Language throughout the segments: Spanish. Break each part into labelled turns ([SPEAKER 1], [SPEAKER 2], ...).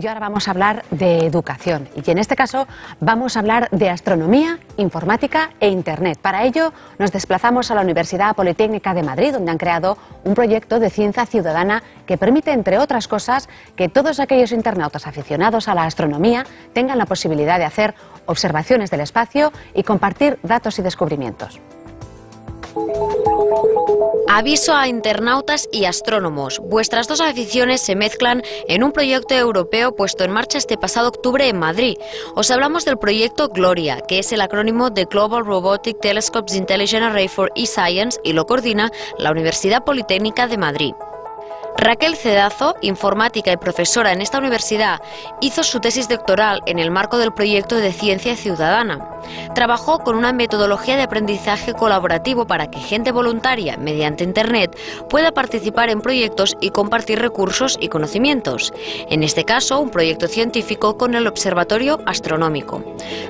[SPEAKER 1] Y ahora vamos a hablar de educación. Y en este caso vamos a hablar de astronomía, informática e Internet. Para ello nos desplazamos a la Universidad Politécnica de Madrid, donde han creado un proyecto de ciencia ciudadana que permite, entre otras cosas, que todos aquellos internautas aficionados a la astronomía tengan la posibilidad de hacer observaciones del espacio y compartir datos y descubrimientos.
[SPEAKER 2] Aviso a internautas y astrónomos. Vuestras dos aficiones se mezclan en un proyecto europeo puesto en marcha este pasado octubre en Madrid. Os hablamos del proyecto Gloria, que es el acrónimo de Global Robotic Telescopes Intelligent Array for E-Science y lo coordina la Universidad Politécnica de Madrid. Raquel Cedazo, informática y profesora en esta universidad, hizo su tesis doctoral en el marco del proyecto de Ciencia Ciudadana. Trabajó con una metodología de aprendizaje colaborativo para que gente voluntaria, mediante Internet, pueda participar en proyectos y compartir recursos y conocimientos. En este caso, un proyecto científico con el Observatorio Astronómico.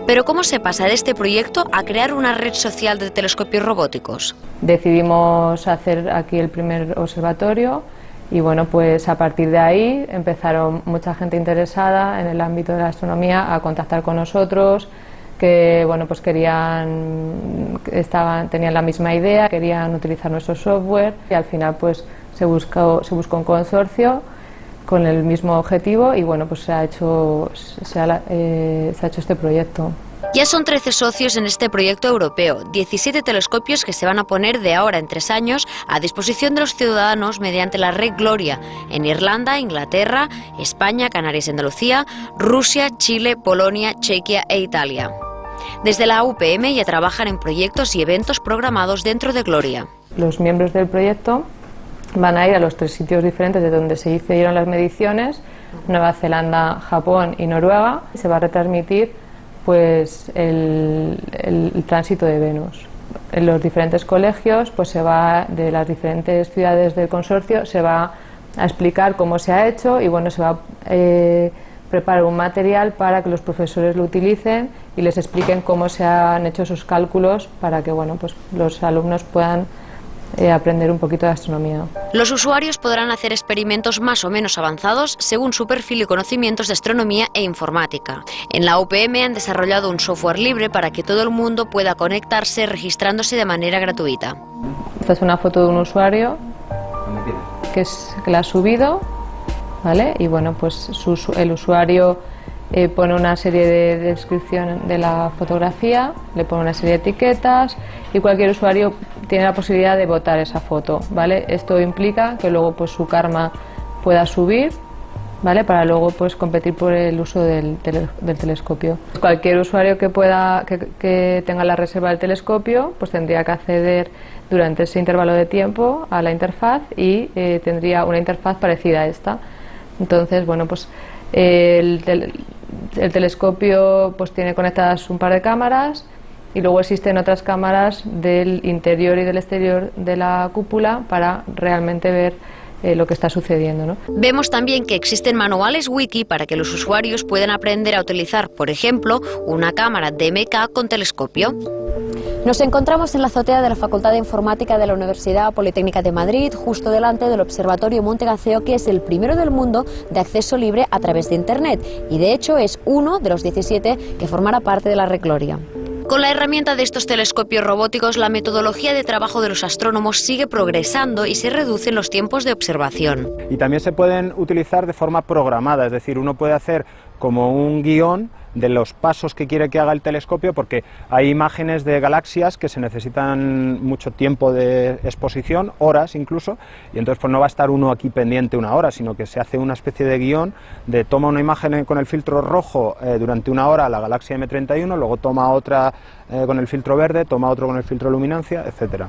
[SPEAKER 2] Pero ¿cómo se pasa de este proyecto a crear una red social de telescopios robóticos?
[SPEAKER 3] Decidimos hacer aquí el primer observatorio y bueno, pues a partir de ahí empezaron mucha gente interesada en el ámbito de la astronomía a contactar con nosotros, que bueno, pues querían, estaban, tenían la misma idea, querían utilizar nuestro software y al final pues se buscó, se buscó un consorcio con el mismo objetivo y bueno, pues se ha hecho, se ha, eh, se ha hecho este proyecto.
[SPEAKER 2] Ya son 13 socios en este proyecto europeo, 17 telescopios que se van a poner de ahora en tres años a disposición de los ciudadanos mediante la red Gloria en Irlanda, Inglaterra, España, Canarias y Andalucía, Rusia, Chile, Polonia, Chequia e Italia. Desde la UPM ya trabajan en proyectos y eventos programados dentro de Gloria.
[SPEAKER 3] Los miembros del proyecto van a ir a los tres sitios diferentes de donde se hicieron las mediciones, Nueva Zelanda, Japón y Noruega. Se va a retransmitir pues el, tránsito de Venus. En los diferentes colegios, pues se va de las diferentes ciudades del consorcio, se va a explicar cómo se ha hecho y bueno, se va a eh, preparar un material para que los profesores lo utilicen y les expliquen cómo se han hecho esos cálculos para que bueno, pues los alumnos puedan eh, aprender un poquito de astronomía.
[SPEAKER 2] Los usuarios podrán hacer experimentos más o menos avanzados según su perfil y conocimientos de astronomía e informática. En la UPM han desarrollado un software libre para que todo el mundo pueda conectarse registrándose de manera gratuita.
[SPEAKER 3] Esta es una foto de un usuario que, es, que la ha subido, ¿vale? Y bueno, pues el usuario eh, pone una serie de, descripción de la fotografía, le pone una serie de etiquetas y cualquier usuario tiene la posibilidad de votar esa foto, ¿vale? Esto implica que luego pues su karma pueda subir, ¿vale? Para luego pues competir por el uso del, telescopio. Cualquier usuario que pueda que, tenga la reserva del telescopio, pues tendría que acceder durante ese intervalo de tiempo a la interfaz y eh, tendría una interfaz parecida a esta. Entonces, bueno, pues el, el telescopio pues tiene conectadas un par de cámaras y luego existen otras cámaras del interior y del exterior de la cúpula para realmente ver eh, lo que está sucediendo.
[SPEAKER 2] Vemos también que existen manuales wiki para que los usuarios puedan aprender a utilizar, por ejemplo, una cámara DMK con telescopio.
[SPEAKER 4] Nos encontramos en la azotea de la Facultad de Informática de la Universidad Politécnica de Madrid, justo delante del Observatorio Monte Gaceo, que es el primero del mundo de acceso libre a través de Internet y de hecho es uno de los 17 que formará parte de la Red Gloria.
[SPEAKER 2] Con la herramienta de estos telescopios robóticos, la metodología de trabajo de los astrónomos sigue progresando y se reducen los tiempos de observación.
[SPEAKER 5] Y también se pueden utilizar de forma programada, es decir, uno puede hacer como un guion de los pasos que quiere que haga el telescopio, porque hay imágenes de galaxias que se necesitan mucho tiempo de exposición, horas incluso, y entonces pues no va a estar uno aquí pendiente una hora, sino que se hace una especie de guion de toma una imagen con el filtro rojo eh, durante una hora la galaxia M31, luego toma otra eh, con el filtro verde, toma otro con el filtro luminancia, etcétera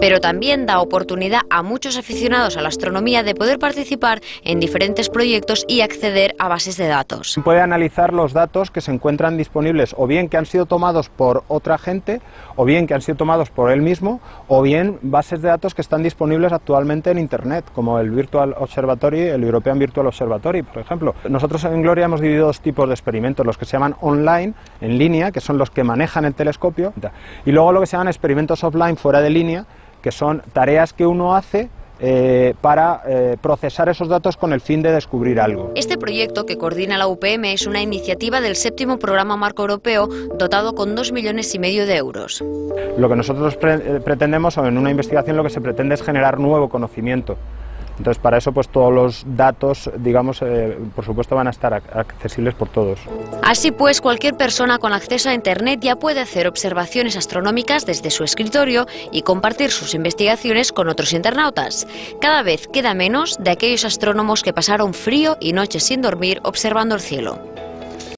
[SPEAKER 2] pero también da oportunidad a muchos aficionados a la astronomía de poder participar en diferentes proyectos y acceder a bases de datos.
[SPEAKER 5] Puede analizar los datos que se encuentran disponibles o bien que han sido tomados por otra gente o bien que han sido tomados por él mismo o bien bases de datos que están disponibles actualmente en Internet, como el Virtual Observatory, el European Virtual Observatory, por ejemplo. Nosotros en Gloria hemos dividido dos tipos de experimentos, los que se llaman online, en línea, que son los que manejan el telescopio, y luego lo que se llaman experimentos offline, fuera de línea, que son tareas que uno hace eh, para eh, procesar esos datos con el fin de descubrir algo.
[SPEAKER 2] Este proyecto que coordina la UPM es una iniciativa del séptimo programa marco europeo dotado con dos millones y medio de euros.
[SPEAKER 5] Lo que nosotros pre- eh, pretendemos, o en una investigación lo que se pretende es generar nuevo conocimiento. Entonces, para eso, pues todos los datos, digamos, eh, por supuesto, van a estar ac- accesibles por todos.
[SPEAKER 2] Así pues, cualquier persona con acceso a Internet ya puede hacer observaciones astronómicas desde su escritorio y compartir sus investigaciones con otros internautas. Cada vez queda menos de aquellos astrónomos que pasaron frío y noches sin dormir observando el cielo.